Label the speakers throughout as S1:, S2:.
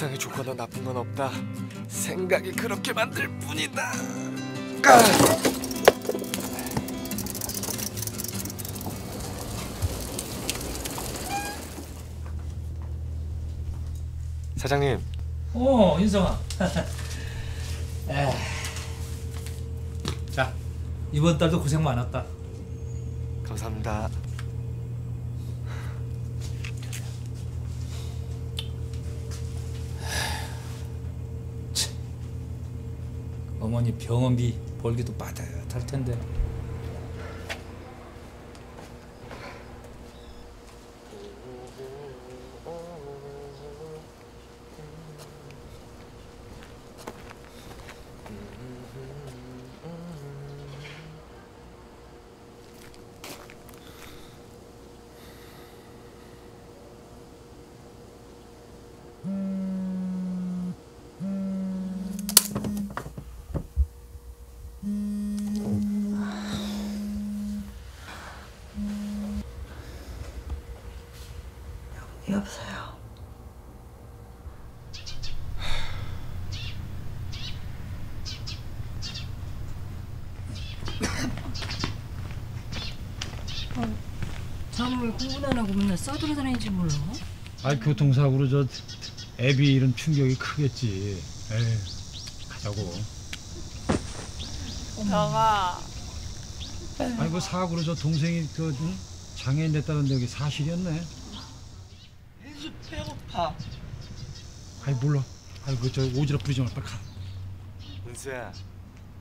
S1: 세상에 좋거나 나쁜 건 없다. 생각이 그렇게 만들 뿐이다. 아! 사장님,
S2: 어, 인성아. 자, 이번 달도 고생 많았다.
S1: 감사합니다.
S2: 어머니 병원비 벌기도 빠듯할 텐데.
S3: 여보세요.
S4: 저는 왜 공부도 안 하고 맨날 써돌아다니는지 몰라?
S5: 아 교통사고로 저 애비 이런 충격이 크겠지. 에이, 가자고.
S6: 병아
S5: 아니 그 사고로 저 동생이 그 응? 장애인 됐다는데 여기 사실이었네.
S6: 민수 배고파
S5: 아이 몰라. 아이 그저 오지랖 부리지 마. 빨리 가.
S1: 은수야,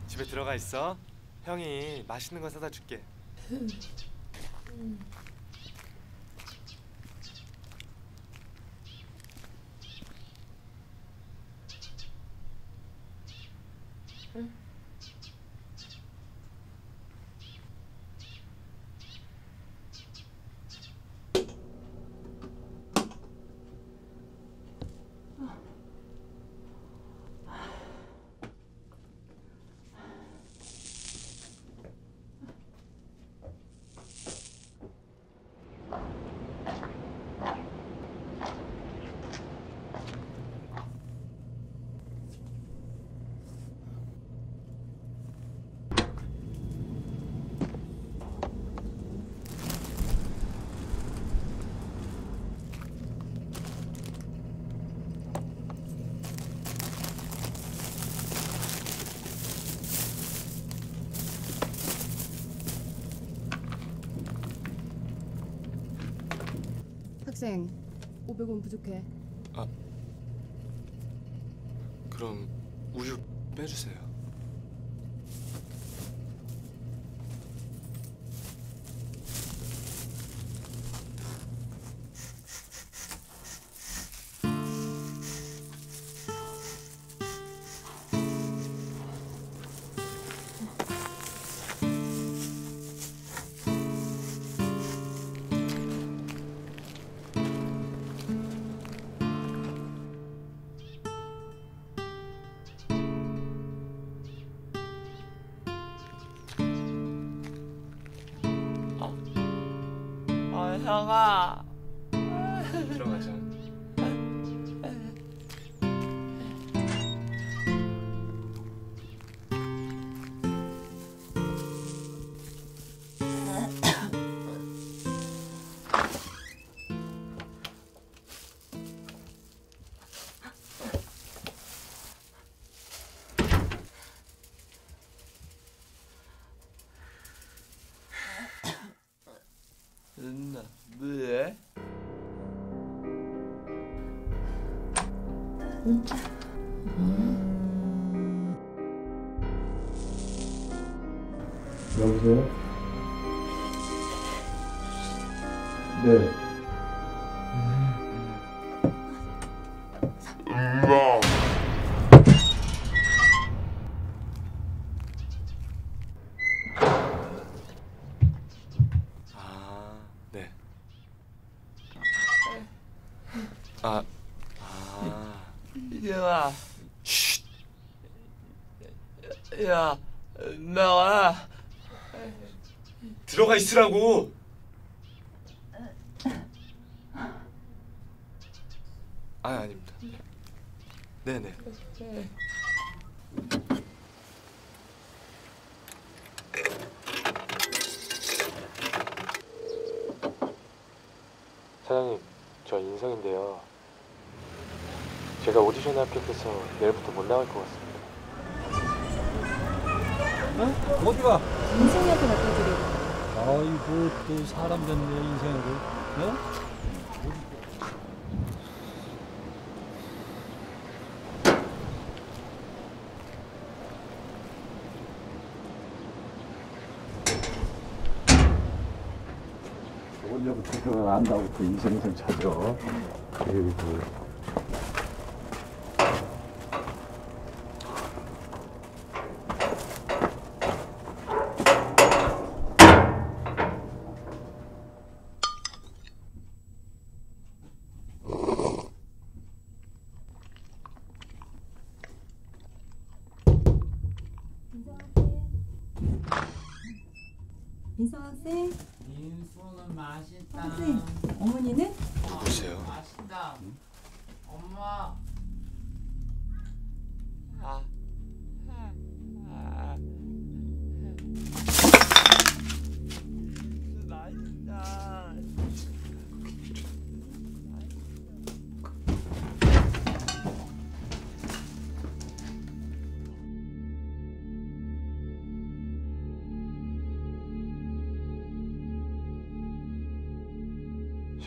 S1: 집에 들어가 있어. 형이 맛있는 거 사다 줄게.
S7: 학생 500원 부족해.
S1: 그럼 우유 빼주세요.
S6: 형아
S1: 들어가자.
S6: 뭐해?
S5: 여보세요. 네.
S1: 아, 네. 아, 아,
S6: 이영아
S1: 쉿.
S6: 야 나와
S1: 들어가 있으라고. 아, 아닙니다. 네. 네네.
S3: 사장님, 저 인성인데요. 제가 오디션에 합격해서 내일부터 못 나갈 것 같습니다.
S5: 어디 가?
S7: 인생이한테 갖다 드리고.
S5: 아이고 또 사람 됐네 인생으로. 어? 언제부터 그걸 안다고부터 인생을 찾아. 그리고
S7: 인성학 쌤,
S8: 민수는 맛있다.
S7: 학생, 어머니는?
S1: 누구세요?
S8: 맛있다. 엄마.
S6: 아. 아.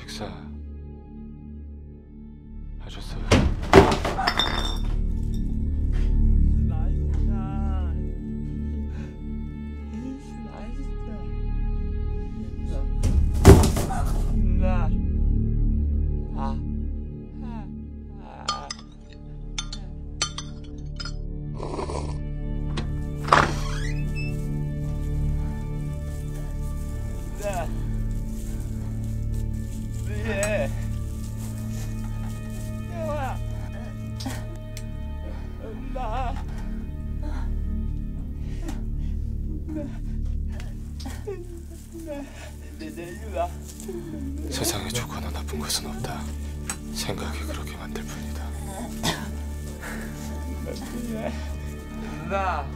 S6: Alexa. 내유라.
S1: 세상에 좋거나 나쁜 것은 없다. 생각이 그렇게 만들 뿐이다.
S6: 나.